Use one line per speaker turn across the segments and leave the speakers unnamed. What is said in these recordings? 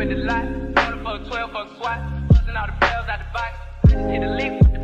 in the lot. 12 for 12 for SWAT. Busting all the bells out the box. I just hit a lick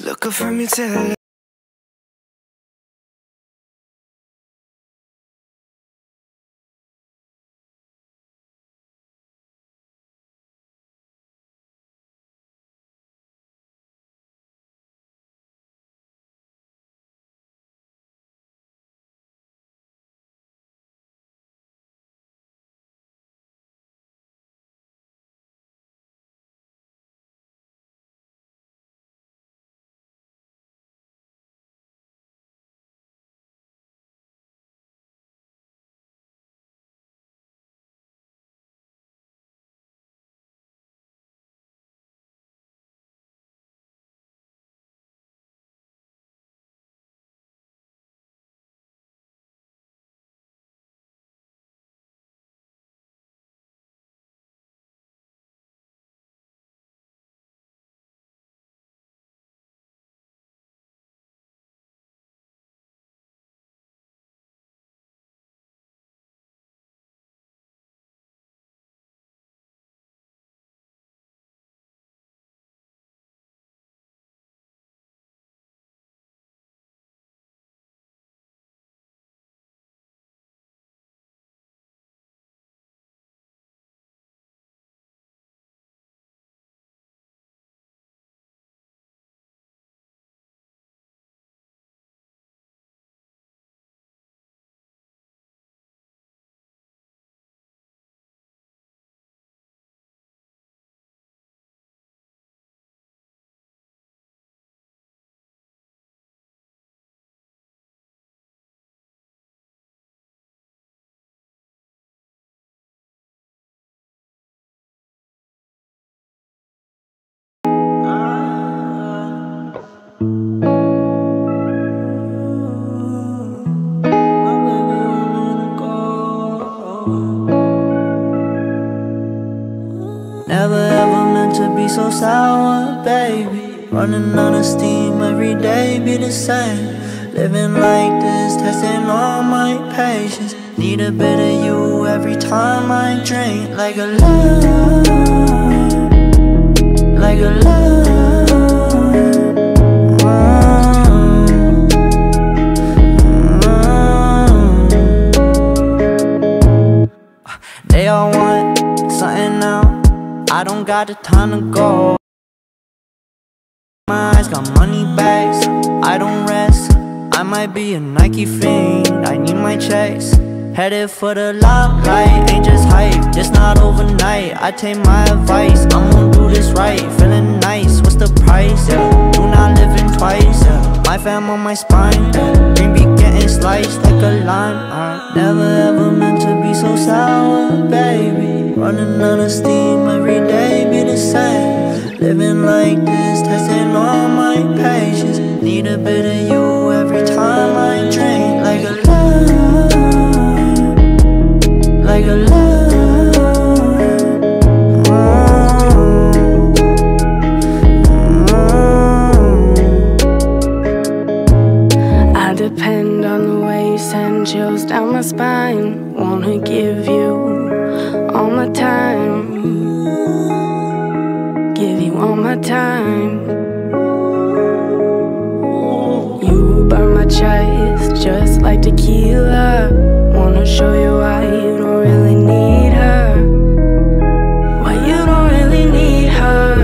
Looking for me till
Never ever meant to be so sour, baby. Running out of steam every day, be the same. Living like this, testing all my patience. Need a bit of you every time I drink, like a love, like a love. Got the time to go. My eyes got money bags. I don't rest. I might be a Nike fiend. I need my checks. Headed for the limelight, ain't just hype. It's not overnight. I take my advice. I'm gonna do this right. Feeling nice. What's the price? Yeah. Do not live in twice. Yeah. My fam on my spine. Yeah. Green be getting sliced like a lime. I never ever meant to be so sour, baby. Running out of steam every day, same. Living like this, testing all my patience. Need a bit of you every time I drink, like a love, like a love. Mm. Mm.
I depend on the way you send chills down my spine. Wanna give you time. You burn my chest just like tequila. Wanna show you why you don't really need her. Why you don't really need her.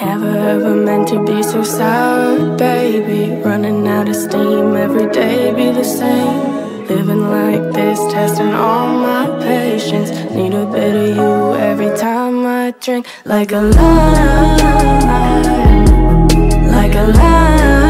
Never ever meant to be so sour, baby. Running out of steam every day, be the same. Living like this, testing all my patience. Need a bit of you every time Drink, like a lime, like a lime.